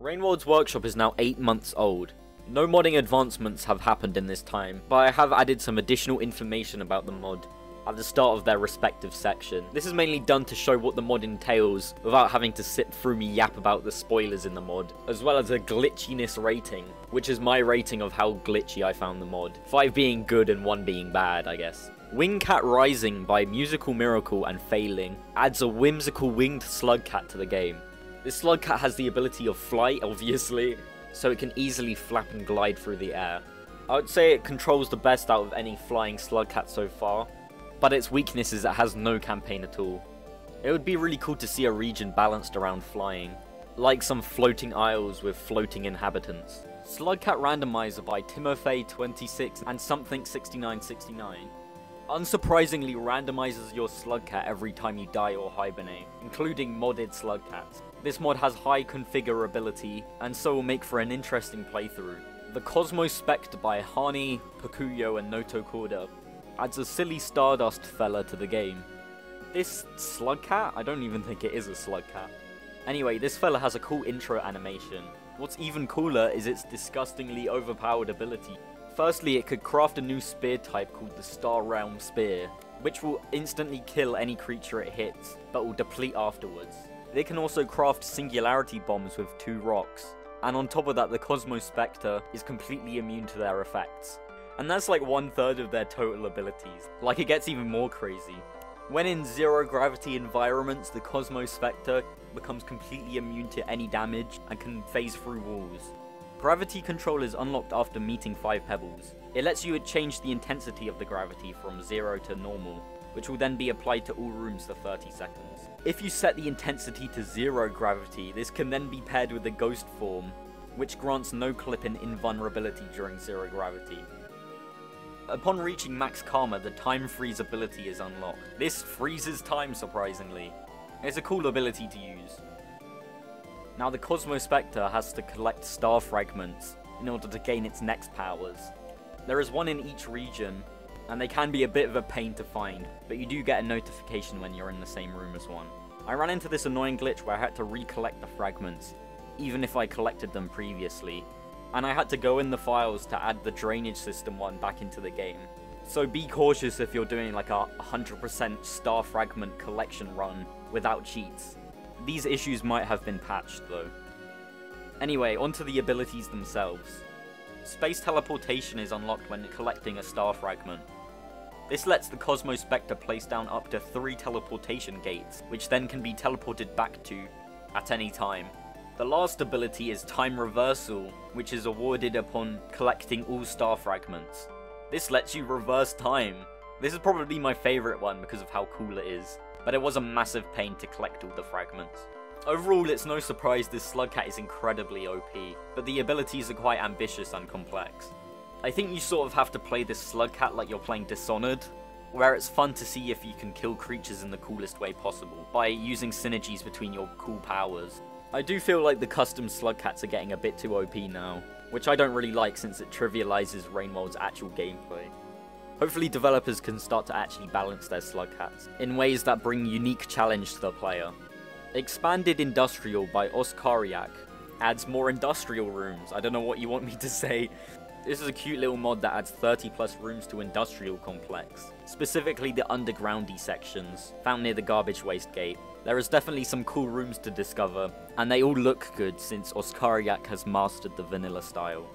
Rainworld's workshop is now 8 months old. No modding advancements have happened in this time, but I have added some additional information about the mod at the start of their respective section. This is mainly done to show what the mod entails, without having to sit through me yap about the spoilers in the mod, as well as a glitchiness rating, which is my rating of how glitchy I found the mod. 5 being good and 1 being bad, I guess. Wingcat Rising by Musical Miracle and Faeling adds a whimsical winged slugcat to the game. This slugcat has the ability of flight, obviously, so it can easily flap and glide through the air. I would say it controls the best out of any flying slugcat so far, but its weakness is it has no campaign at all. It would be really cool to see a region balanced around flying, like some floating isles with floating inhabitants. Slugcat Randomizer by Timofey26 and something 6969 unsurprisingly randomizes your slugcat every time you die or hibernate, including modded slugcats. This mod has high configurability, and so will make for an interesting playthrough. The Cosmospectre by Hani, Pkuyo and Notocorda adds a silly Stardust fella to the game. This slugcat? I don't even think it is a slugcat. Anyway, this fella has a cool intro animation. What's even cooler is its disgustingly overpowered ability. Firstly, it could craft a new spear type called the Star Realm Spear, which will instantly kill any creature it hits, but will deplete afterwards. They can also craft singularity bombs with two rocks, and on top of that the Cosmospectre is completely immune to their effects. And that's like one third of their total abilities, like it gets even more crazy. When in zero gravity environments, the Cosmospectre becomes completely immune to any damage and can phase through walls. Gravity control is unlocked after meeting 5 pebbles. It lets you change the intensity of the gravity from 0 to normal, which will then be applied to all rooms for 30 seconds. If you set the intensity to 0 gravity, this can then be paired with the ghost form, which grants no clip in invulnerability during 0 gravity. Upon reaching max karma, the time freeze ability is unlocked. This freezes time surprisingly. It's a cool ability to use. Now the Cosmospectre has to collect star fragments in order to gain its next powers. There is one in each region, and they can be a bit of a pain to find, but you do get a notification when you're in the same room as one. I ran into this annoying glitch where I had to recollect the fragments, even if I collected them previously, and I had to go in the files to add the drainage system one back into the game. So be cautious if you're doing like a 100% star fragment collection run without cheats. These issues might have been patched though. Anyway, onto the abilities themselves. Space teleportation is unlocked when collecting a star fragment. This lets the Cosmospectre place down up to 3 teleportation gates, which then can be teleported back to at any time. The last ability is Time Reversal, which is awarded upon collecting all star fragments. This lets you reverse time. This is probably my favourite one because of how cool it is but it was a massive pain to collect all the fragments. Overall, it's no surprise this Slugcat is incredibly OP, but the abilities are quite ambitious and complex. I think you sort of have to play this Slugcat like you're playing Dishonored, where it's fun to see if you can kill creatures in the coolest way possible, by using synergies between your cool powers. I do feel like the custom Slugcats are getting a bit too OP now, which I don't really like since it trivializes Rainworld's actual gameplay. Hopefully developers can start to actually balance their slugcats in ways that bring unique challenge to the player. Expanded Industrial by Oscarriaq adds more industrial rooms. I don't know what you want me to say. This is a cute little mod that adds 30 plus rooms to Industrial Complex, specifically the undergroundy sections, found near the garbage waste gate. There is definitely some cool rooms to discover, and they all look good since Oscarriaq has mastered the vanilla style.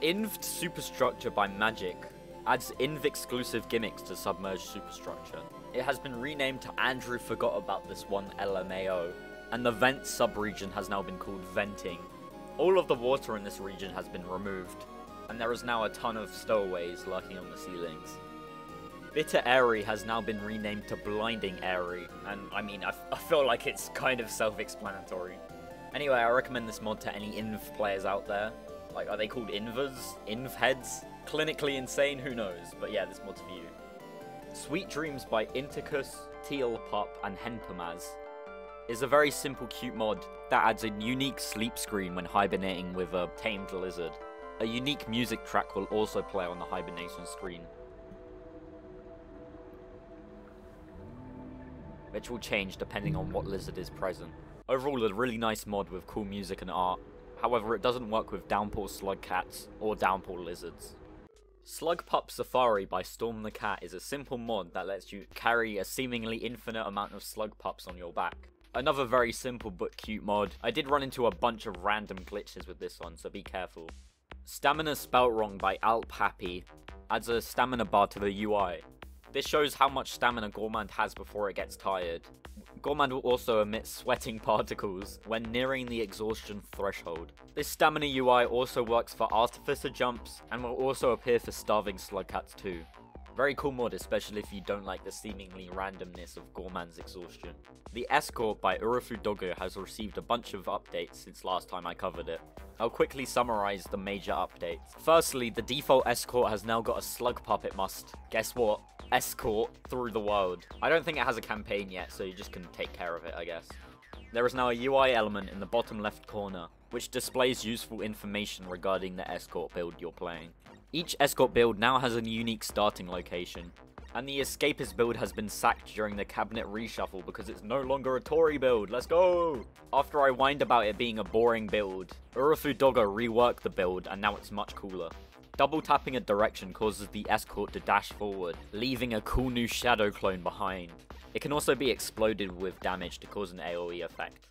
Inv'd Superstructure by Magic adds INV-exclusive gimmicks to Submerged Superstructure. It has been renamed to Andrew Forgot About This One LMAO, and the Vent subregion has now been called Venting. All of the water in this region has been removed, and there is now a ton of stowaways lurking on the ceilings. Bitter Aerie has now been renamed to Blinding Aerie, and I mean, I, feel like it's kind of self-explanatory. Anyway, I recommend this mod to any INV players out there. Like, are they called INVers? INV heads? Clinically insane, who knows? But yeah, this mod's for you. Sweet Dreams by Intikus, Teal Pop, and Henpemaz is a very simple cute mod that adds a unique sleep screen when hibernating with a tamed lizard. A unique music track will also play on the hibernation screen. Which will change depending on what lizard is present. Overall, a really nice mod with cool music and art. However, it doesn't work with Downpour Slug Cats or Downpour Lizards. Slug Pup Safari by Storm the Cat is a simple mod that lets you carry a seemingly infinite amount of slug pups on your back. Another very simple but cute mod. I did run into a bunch of random glitches with this one, so be careful. Stamina Spelt Wrong by alphappy adds a stamina bar to the UI. This shows how much stamina Gourmand has before it gets tired. Gourmand will also emit sweating particles when nearing the exhaustion threshold. This stamina UI also works for Artificer jumps and will also appear for Starving Slugcats too. Very cool mod, especially if you don't like the seemingly randomness of Gourmand's exhaustion. The Escort by Urufudoggo has received a bunch of updates since last time I covered it. I'll quickly summarize the major updates. Firstly, the default Escort has now got a slug puppet must. Guess what? escort through the world. I don't think it has a campaign yet, so you just can take care of it, I guess. There is now a UI element in the bottom left corner, which displays useful information regarding the escort build you're playing. Each escort build now has a unique starting location, and the escapist build has been sacked during the cabinet reshuffle because it's no longer a Tory build, let's go! After I whined about it being a boring build, Urufudoggo reworked the build and now it's much cooler. Double tapping a direction causes the escort to dash forward, leaving a cool new shadow clone behind. It can also be exploded with damage to cause an AoE effect.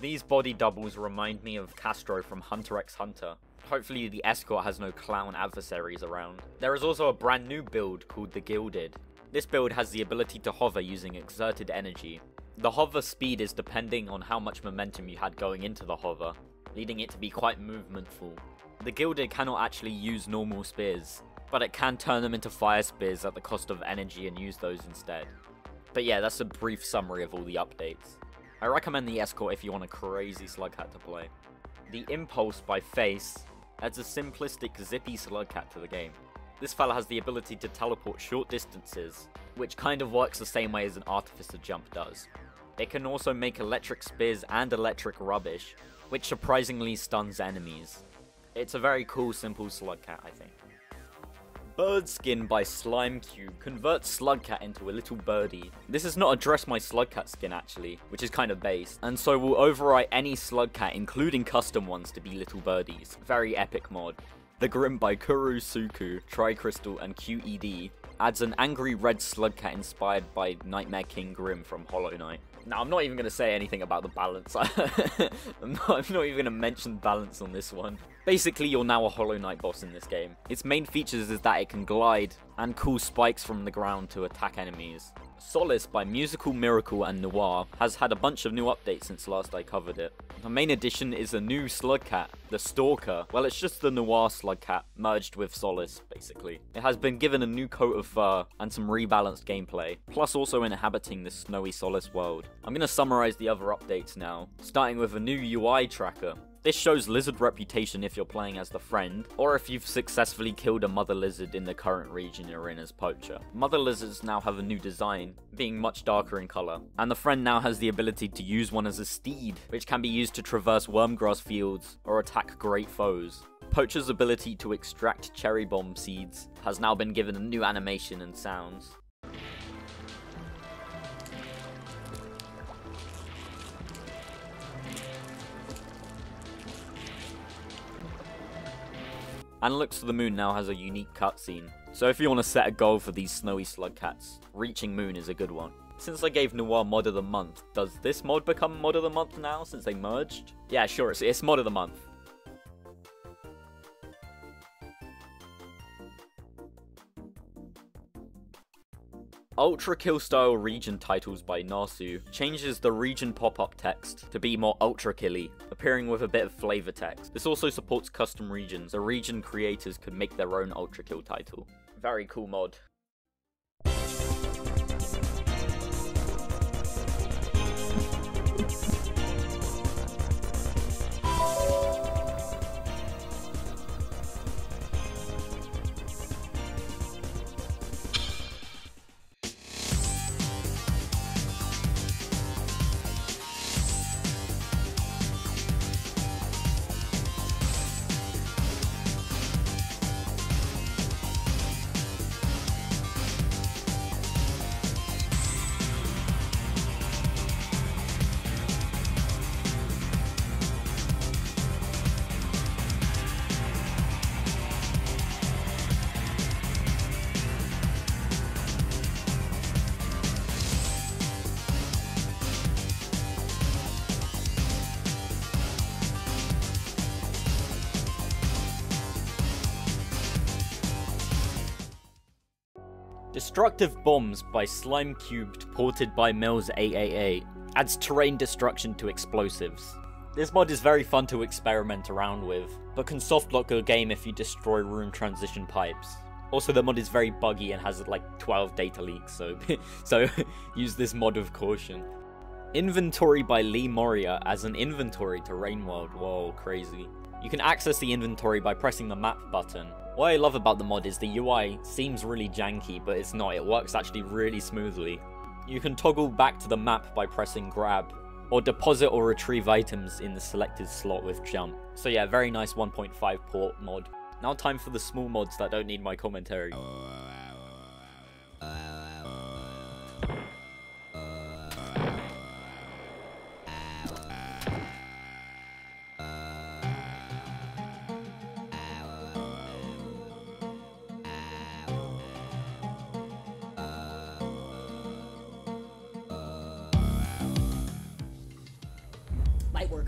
These body doubles remind me of Castro from Hunter x Hunter. Hopefully the escort has no clown adversaries around. There is also a brand new build called the Gilded. This build has the ability to hover using exerted energy. The hover speed is depending on how much momentum you had going into the hover, leading it to be quite movementful. The Gilded cannot actually use normal spears, but it can turn them into fire spears at the cost of energy and use those instead. But yeah, that's a brief summary of all the updates. I recommend the Escort if you want a crazy Slugcat to play. The Impulse by Phace adds a simplistic zippy Slugcat to the game. This fella has the ability to teleport short distances, which kind of works the same way as an Artificer jump does. It can also make electric spears and electric rubbish, which surprisingly stuns enemies. It's a very cool, simple Slugcat, I think. Bird Skin by Slime Cube converts Slugcat into a little birdie. This is not a Dress My Slugcat skin actually, which is kind of base, and so will overwrite any Slugcat, including custom ones, to be little birdies. Very epic mod. The Grimm by Kurosoku, Tricrystal, and QED adds an angry red Slugcat inspired by Nightmare King Grimm from Hollow Knight. Now, I'm not even going to say anything about the balance. I'm, not, I'm not even going to mention balance on this one. Basically, you're now a Hollow Knight boss in this game. Its main features is that it can glide and cool spikes from the ground to attack enemies. Solace by Musical Miracle and Noir has had a bunch of new updates since last I covered it. The main addition is a new Slugcat, the Stalker. Well, it's just the Noir Slugcat merged with Solace, basically. It has been given a new coat of fur and some rebalanced gameplay, plus also inhabiting the snowy Solace world. I'm going to summarize the other updates now, starting with a new UI tracker. This shows lizard reputation if you're playing as the friend, or if you've successfully killed a mother lizard in the current region you're in as poacher. Mother lizards now have a new design, being much darker in colour, and the friend now has the ability to use one as a steed, which can be used to traverse wormgrass fields or attack great foes. Poacher's ability to extract cherry bomb seeds has now been given a new animation and sounds. And Looks to the Moon now has a unique cutscene. So if you want to set a goal for these snowy slug cats, reaching Moon is a good one. Since I gave Noir Mod of the Month, does this mod become Mod of the Month now since they merged? Yeah, sure, it's, it's Mod of the Month. Ultra Kill style region titles by Nacu changes the region pop-up text to be more ultra killy, appearing with a bit of flavor text. This also supports custom regions, so region creators could make their own ultra kill title. Very cool mod. Destructive Bombs by Slime Cubed, ported by Mills 888, adds terrain destruction to explosives. This mod is very fun to experiment around with, but can softlock your game if you destroy room transition pipes. Also, the mod is very buggy and has like 12 data leaks, so so use this mod with caution. Inventory by Lee Moria as an inventory to Rain World. Whoa, crazy. You can access the inventory by pressing the map button. What I love about the mod is the UI seems really janky, but it's not. It works actually really smoothly. You can toggle back to the map by pressing grab, or deposit or retrieve items in the selected slot with jump. So yeah, very nice 1.5 port mod. Now time for the small mods that don't need my commentary. Oh, Light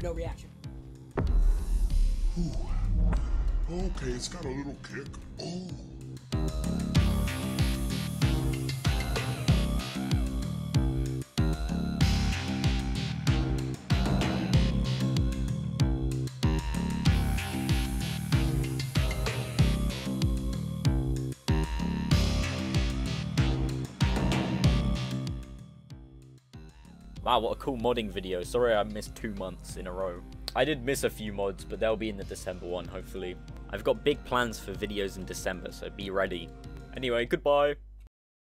no reaction. Okay, it's got a little kick. Oh. Wow, what a cool modding video. Sorry I missed two months in a row. I did miss a few mods, but they'll be in the December one, hopefully. I've got big plans for videos in December, so be ready. Anyway, goodbye.